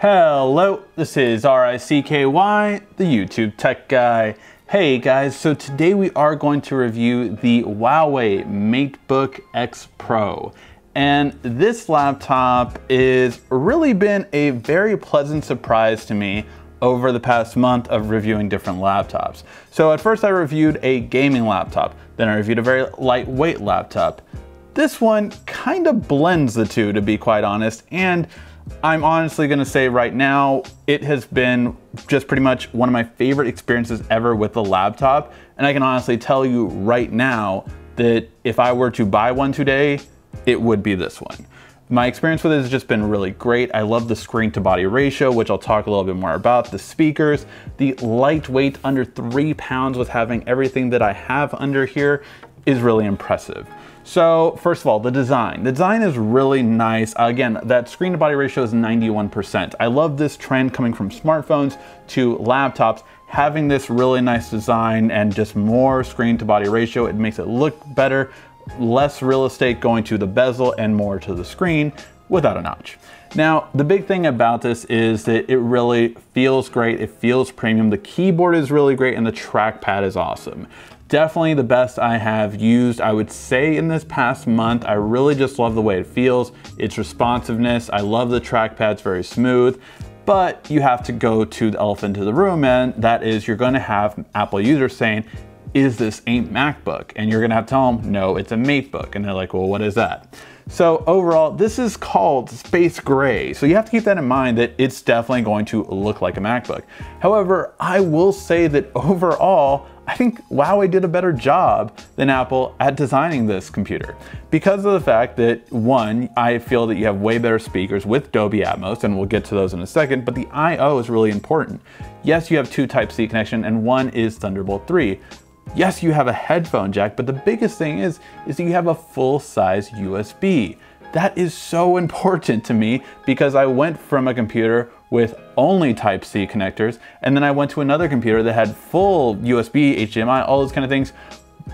Hello, this is R-I-C-K-Y, the YouTube Tech Guy. Hey guys, so today we are going to review the Huawei MateBook X Pro. And this laptop is really been a very pleasant surprise to me over the past month of reviewing different laptops. So at first I reviewed a gaming laptop, then I reviewed a very lightweight laptop. This one kind of blends the two to be quite honest, and I'm honestly gonna say right now, it has been just pretty much one of my favorite experiences ever with the laptop. And I can honestly tell you right now that if I were to buy one today, it would be this one. My experience with it has just been really great. I love the screen to body ratio, which I'll talk a little bit more about, the speakers, the lightweight under three pounds with having everything that I have under here is really impressive. So first of all, the design. The design is really nice. Again, that screen to body ratio is 91%. I love this trend coming from smartphones to laptops, having this really nice design and just more screen to body ratio. It makes it look better, less real estate going to the bezel and more to the screen without a notch. Now, the big thing about this is that it really feels great. It feels premium. The keyboard is really great and the trackpad is awesome. Definitely the best I have used, I would say in this past month. I really just love the way it feels, its responsiveness. I love the trackpad's very smooth but you have to go to the elephant in the room and that is you're gonna have Apple users saying, is this a MacBook? And you're gonna have to tell them, no, it's a MateBook. And they're like, well, what is that? So overall, this is called Space Gray. So you have to keep that in mind that it's definitely going to look like a MacBook. However, I will say that overall, I think Huawei did a better job than Apple at designing this computer because of the fact that one, I feel that you have way better speakers with Dolby Atmos, and we'll get to those in a second, but the I.O. is really important. Yes, you have two Type-C connection and one is Thunderbolt 3, Yes, you have a headphone jack, but the biggest thing is, is that you have a full-size USB. That is so important to me because I went from a computer with only Type-C connectors, and then I went to another computer that had full USB, HDMI, all those kind of things,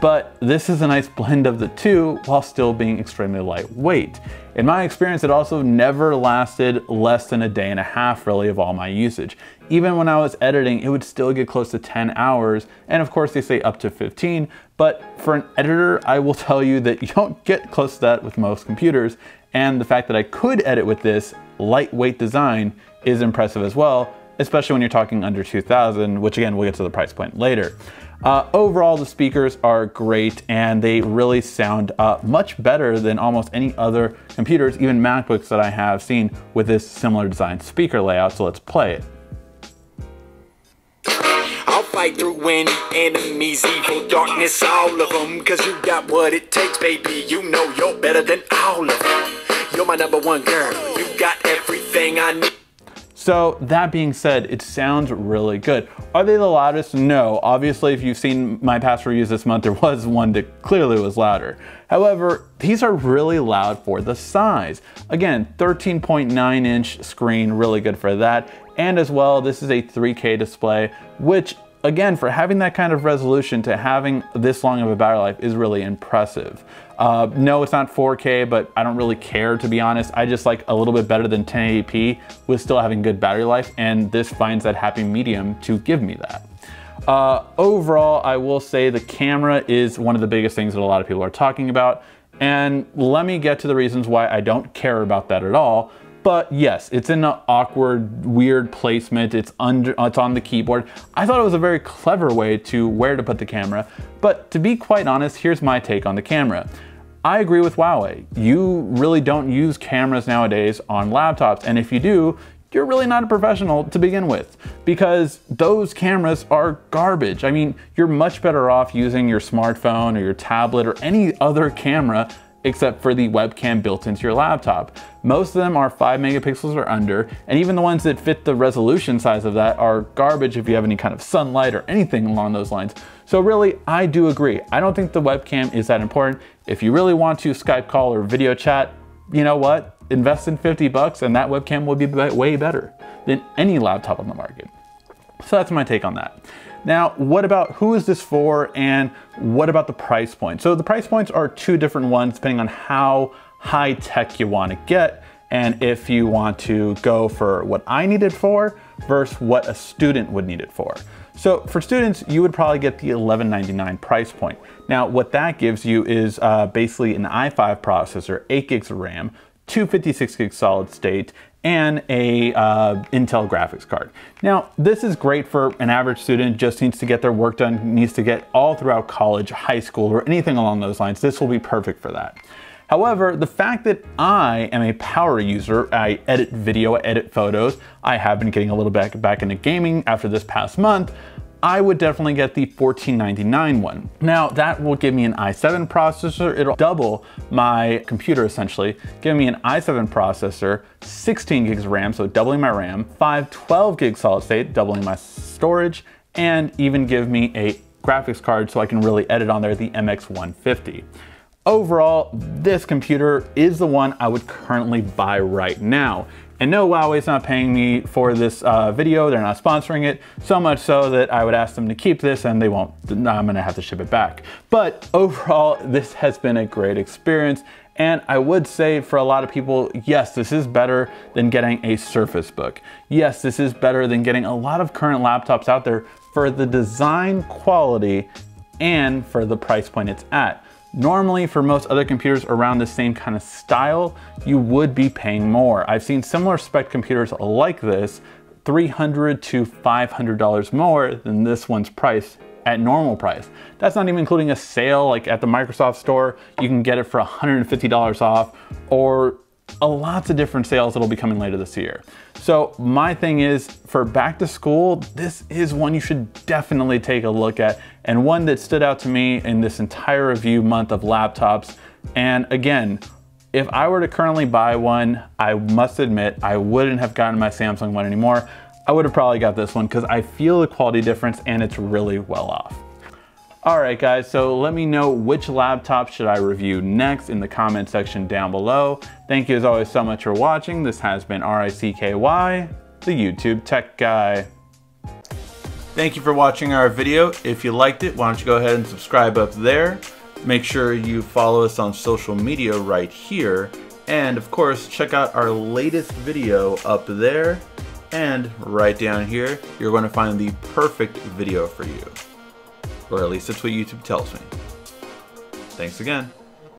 but this is a nice blend of the two while still being extremely lightweight. In my experience, it also never lasted less than a day and a half really of all my usage. Even when I was editing, it would still get close to 10 hours. And of course they say up to 15, but for an editor, I will tell you that you don't get close to that with most computers. And the fact that I could edit with this lightweight design is impressive as well, especially when you're talking under 2000, which again, we'll get to the price point later. Uh, overall, the speakers are great and they really sound uh, much better than almost any other computers, even MacBooks that I have seen with this similar design speaker layout. So let's play it. I'll fight through any enemies, evil, darkness, all of them. Cause you got what it takes, baby. You know you're better than all of them. You're my number one girl. You got everything I need. So that being said, it sounds really good. Are they the loudest? No. Obviously, if you've seen my past reviews this month, there was one that clearly was louder. However, these are really loud for the size. Again, 13.9 inch screen, really good for that. And as well, this is a 3K display, which again, for having that kind of resolution to having this long of a battery life is really impressive. Uh, no, it's not 4K, but I don't really care to be honest. I just like a little bit better than 1080p with still having good battery life, and this finds that happy medium to give me that. Uh, overall, I will say the camera is one of the biggest things that a lot of people are talking about. And let me get to the reasons why I don't care about that at all. But yes, it's in an awkward, weird placement. It's under, it's on the keyboard. I thought it was a very clever way to where to put the camera. But to be quite honest, here's my take on the camera. I agree with Huawei. You really don't use cameras nowadays on laptops. And if you do, you're really not a professional to begin with because those cameras are garbage. I mean, you're much better off using your smartphone or your tablet or any other camera except for the webcam built into your laptop. Most of them are 5 megapixels or under, and even the ones that fit the resolution size of that are garbage if you have any kind of sunlight or anything along those lines. So really, I do agree. I don't think the webcam is that important. If you really want to Skype call or video chat, you know what? Invest in 50 bucks and that webcam will be way better than any laptop on the market. So that's my take on that. Now, what about who is this for and what about the price point? So the price points are two different ones depending on how high tech you want to get. and if you want to go for what I need it for versus what a student would need it for. So for students, you would probably get the $11.99 price point. Now, what that gives you is uh, basically an i5 processor, 8 gigs of RAM, 256 gig solid state, and a uh, Intel graphics card. Now, this is great for an average student, just needs to get their work done, needs to get all throughout college, high school, or anything along those lines. This will be perfect for that. However, the fact that I am a power user, I edit video, I edit photos, I have been getting a little bit back into gaming after this past month, I would definitely get the 1499 one. Now that will give me an i7 processor. It'll double my computer essentially, give me an i7 processor, 16 gigs of RAM, so doubling my RAM, 512 gig solid state, doubling my storage, and even give me a graphics card so I can really edit on there, the MX150. Overall, this computer is the one I would currently buy right now. And no, Huawei's not paying me for this uh, video. They're not sponsoring it. So much so that I would ask them to keep this and they won't. I'm gonna have to ship it back. But overall, this has been a great experience. And I would say for a lot of people, yes, this is better than getting a Surface Book. Yes, this is better than getting a lot of current laptops out there for the design quality and for the price point it's at. Normally for most other computers around the same kind of style, you would be paying more. I've seen similar spec computers like this, 300 to $500 more than this one's price at normal price. That's not even including a sale like at the Microsoft store, you can get it for $150 off or a lots of different sales that'll be coming later this year. So my thing is for back to school, this is one you should definitely take a look at and one that stood out to me in this entire review month of laptops. And again, if I were to currently buy one, I must admit I wouldn't have gotten my Samsung one anymore. I would have probably got this one because I feel the quality difference and it's really well off. All right, guys, so let me know which laptop should I review next in the comment section down below. Thank you as always so much for watching. This has been R-I-C-K-Y, the YouTube Tech Guy. Thank you for watching our video. If you liked it, why don't you go ahead and subscribe up there. Make sure you follow us on social media right here. And of course, check out our latest video up there. And right down here, you're going to find the perfect video for you. Or at least that's what YouTube tells me. Thanks again.